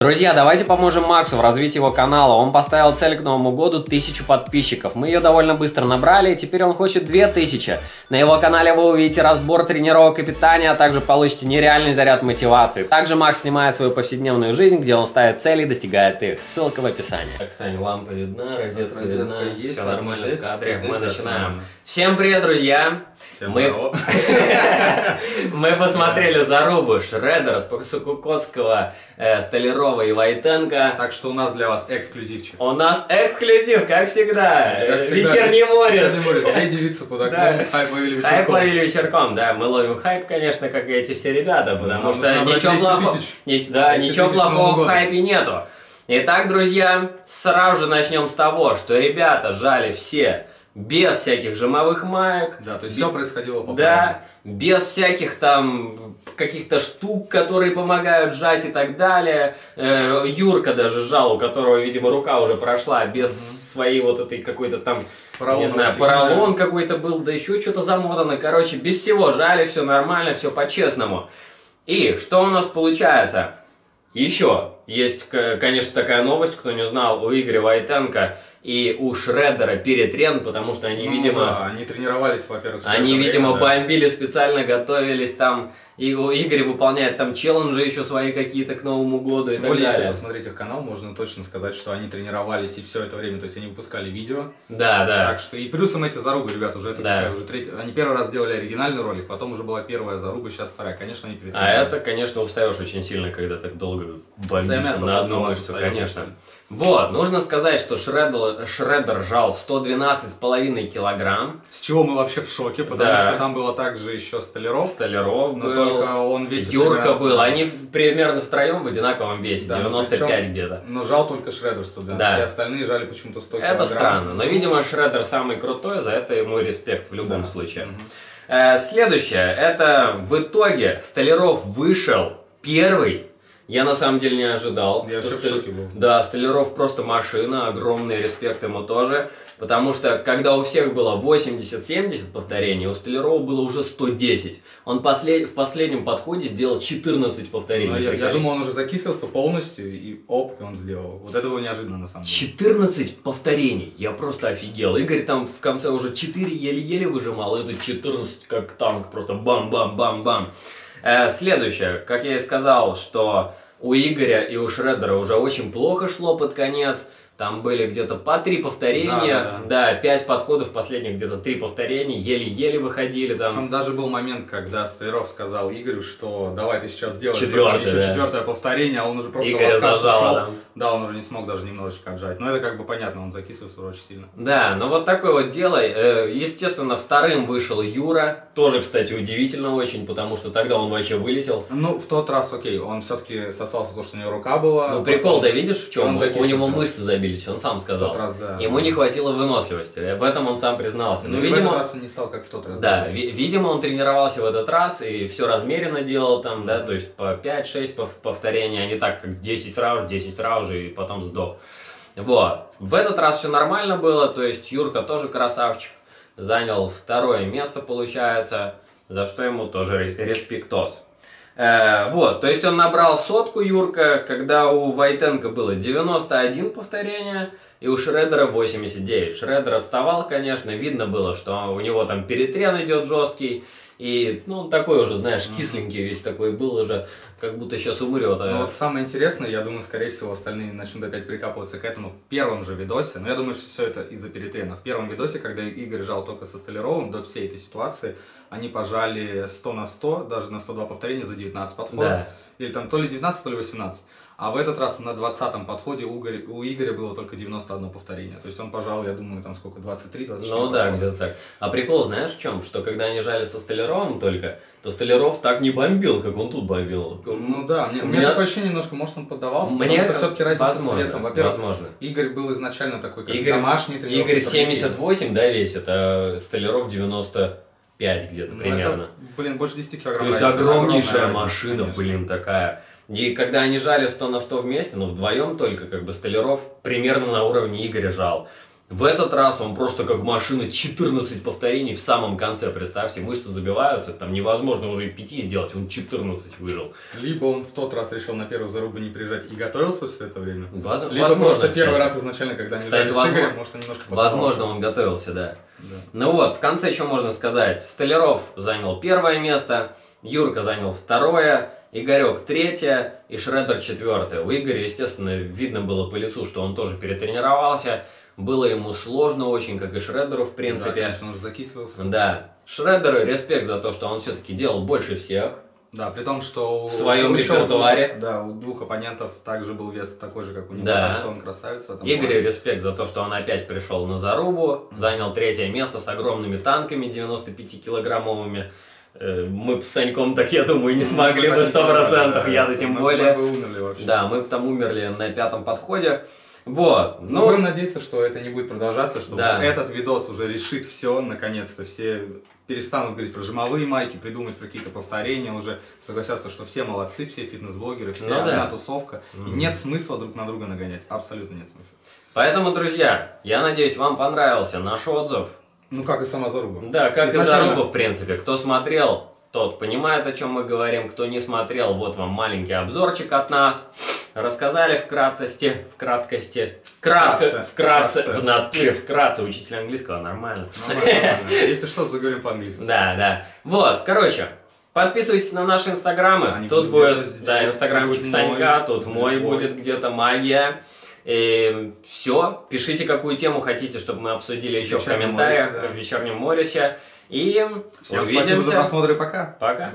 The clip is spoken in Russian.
Друзья, давайте поможем Максу в развитии его канала. Он поставил цель к Новому году тысячу подписчиков. Мы ее довольно быстро набрали, и теперь он хочет 2000. На его канале вы увидите разбор тренировок и питания, а также получите нереальный заряд мотивации. Также Макс снимает свою повседневную жизнь, где он ставит цели и достигает их. Ссылка в описании. Так, Сань, лампа видна, розетка, Розетка видна, есть, все нормально здесь, в кадре. здесь, Мы да, начинаем. Всем привет, друзья! Всем Мы-. Мы посмотрели зарубу Шредера, Сукукотского, э, Столярова и Войтенко. Так что у нас для вас эксклюзивчик. У нас эксклюзив, как всегда. Как всегда, Вечерний Морис. Вечерний Морис. Две девицы под Да. Хайп ловили Хайп вечерком. ловили вечерком, да, мы ловим хайп, конечно, как и эти все ребята, потому Нам что ничего 200 плохого, да, 200 ничего плохого в хайпе нету. Итак, друзья, сразу же начнем с того, что ребята жали все без всяких жимовых маек, Да, то есть все происходило по да, без всяких там каких-то штук, которые помогают сжать и так далее. Э, Юрка даже жал, у которого, видимо, рука уже прошла без своей вот этой какой-то там, Поролон не знаю, поролон какой-то был, да еще что-то замотано. Короче, без всего жали, все нормально, все по-честному. И что у нас получается? Еще есть, конечно, такая новость, кто не знал, у Игоря Войтенко и у Шреддера перетрен, потому что они, Ну видимо, да, они тренировались, во-первых, они, это видимо, время, да. бомбили, специально готовились там. И у Игоря выполняет там челленджи еще свои какие-то к Новому году и Тем так более, если далее. посмотреть их канал, можно точно сказать, что они тренировались и все это время, то есть они выпускали видео. Да, да. Так что и плюсом эти зарубы, ребят, уже это Да. такая уже третья. Они первый раз делали оригинальный ролик, потом уже была первая заруба, сейчас вторая. Конечно, они А перетренировались. это, конечно, устаешь очень сильно, когда так долго бомбишь на мышцу, устаёт конечно. очень. Вот, нужно сказать, что Шреддер, Шреддер жал 112,5 килограмм. С чего мы вообще в шоке, потому Да. что там было также еще Столяров, Столяров но был, только он весит Юрка примерно- был. Они в- примерно втроем в одинаковом весе, Да, ну 95 причем- где-то. Но жал только Шреддер 112, Да. все остальные жали почему-то 100 Это килограмм. странно, но, видимо, Шреддер самый крутой, за это ему респект в любом Да. случае. Э, Следующее, это в итоге Столяров вышел первый. Я на самом деле не ожидал. Я что вообще в Стол- шоке был. Да, Столяров просто машина, огромный респект ему тоже. Потому что, когда у всех было 80-70 повторений, у Столярова было уже 110. Он послед- в последнем подходе сделал 14 повторений. Ну, я, я думал, он уже закислился полностью, и оп, и он сделал. Вот это было неожиданно на самом деле. 14 повторений. Я просто офигел. Игорь там в конце уже 4 еле-еле выжимал, а это 14 как танк, просто бам-бам-бам-бам. Э, следующее, как я и сказал, что у Игоря и у Шреддера уже очень плохо шло под конец. Там были где-то по три повторения, Да, да, да, 5 подходов, последних где-то три повторения, еле-еле выходили там. Причем даже был момент, когда Столяров сказал Игорю, что давай ты сейчас сделаешь Четвёртое, еще да. четвертое повторение, а он уже просто Игоря в отказ зажало ушел. там. Да, он уже не смог даже немножечко отжать. Но это как бы понятно, он закислился очень сильно. Да, ну вот такое вот дело. Э, Естественно, вторым вышел Юра. Тоже, кстати, удивительно очень, потому что тогда он вообще вылетел. Ну, в тот раз, окей, он все-таки сосался то, что у него рука была. Ну, прикол-то видишь в чем? Он У него мышцы забились, он сам В сказал. тот раз, да. Ему не хватило выносливости. В этом он сам признался. Ну, Но, и в видимо, этот раз он не стал, как в тот раз. да, ви- видимо, он тренировался в этот раз и все размеренно делал там, да, то есть по 5-6 пов- повторений, а не так, как 10 сразу, 10 сразу и потом сдох. Вот. В этот раз все нормально было, то есть Юрка тоже красавчик, занял второе место, получается, за что ему тоже ре- респектос. Э, вот, то есть он набрал сотку Юрка, когда у Войтенко было 91 повторение, и у Шредера 89. Шредер отставал, конечно, видно было, что у него там перетрен идет жесткий, и, ну, он такой уже, знаешь, кисленький весь такой был уже, как будто сейчас умрет. а- Ну вот самое интересное, я думаю, скорее всего, остальные начнут опять прикапываться к этому в первом же видосе. Но я думаю, что все это из-за перетрена. В первом видосе, когда Игорь жал только со Столяровым, до всей этой ситуации, они пожали 100 на 100, даже на 102 повторения за 19 подходов. Да. Или там то ли 19, то ли 18. А в этот раз на 20-м подходе у Игоря, у Игоря было только 91 повторение. То есть он пожал, я думаю, там сколько, 23-24 Ну да, где-то так. А прикол, знаешь, в чем? Что когда они жали со Столяровым только, то Столяров так не бомбил, как он тут бомбил. Ну да, мне, У у меня меня- такое ощущение, немножко, может, он поддавался, Мне потому что все-таки разница возможно, с весом. Во-первых, возможно. Игорь был изначально такой, как Игорь, домашний тренировки. Игорь турники. 78, да, весит, а Столяров 95 где-то Ну, примерно. это, блин, больше 10 килограмм. То есть огромнейшая машина, разница, блин, такая. И когда они жали 100 на 100 вместе, ну вдвоем только, как бы Столяров примерно на уровне Игоря жал. В этот раз он просто как машина 14 повторений в самом конце, представьте, мышцы забиваются, там невозможно уже и 5 сделать, он 14 выжил. Либо он в тот раз решил на первую зарубу не приезжать и готовился все это время. Воз- Либо возможно, просто кстати. первый раз изначально, когда они Кстати, жали с возможно- Игорем, может, он немножко Возможно, поддался. он готовился, да. Да. Ну вот, в конце что можно сказать? Столяров занял первое место, Юрка занял второе, Игорек третье и Шреддер четвертое. У Игоря, естественно, видно было по лицу, что он тоже перетренировался. Было ему сложно очень, как и Шреддеру, в Да, принципе. конечно, он уже закисывался. Да. Шреддеру респект за то, что он все-таки делал больше всех. Да, при том, что у- В своем репертуаре. двух- Да, у двух оппонентов также был вес такой же, как у него, Да. так что он красавец Игорю плане. респект за то, что он опять пришел на зарубу, занял третье место с огромными танками 95-килограммовыми. Э, Мы бы с Саньком так, я думаю, не смогли Ну, бы так 100%, не я-то да, тем более. Мы бы умерли вообще. Да, мы бы там умерли на пятом подходе. Вот, Ну, будем надеяться, что это не будет продолжаться, что Да. этот видос уже решит все, наконец-то. Все перестанут говорить про жимовые майки, придумать про какие-то повторения, уже согласятся, что все молодцы, все фитнес-блогеры, все Ну да. одна тусовка. И Мгм. нет смысла друг на друга нагонять. Абсолютно нет смысла. поэтому, друзья, я надеюсь, вам понравился наш отзыв. Ну, как и сама заруба. Да, как и Изначально- заруба, в принципе. Кто смотрел, тот понимает, о чем мы говорим. Кто не смотрел, вот вам маленький обзорчик от нас. Рассказали в краткости, в краткости, кратко, Вкратце, вкратце, вкратце. в натуре, вкратце. Учитель английского, нормально. Если что, то говорим по-английски. Да, да. Вот, короче, подписывайтесь на наши инстаграмы. Они тут будет, здесь, да, инстаграмчик будет Санька, мой, тут мой будет где-то магия. И все, пишите, какую тему хотите, чтобы мы обсудили еще в комментариях Морисе, да. в вечернем Морисе. И Всем спасибо за увидимся. просмотр и пока. Пока.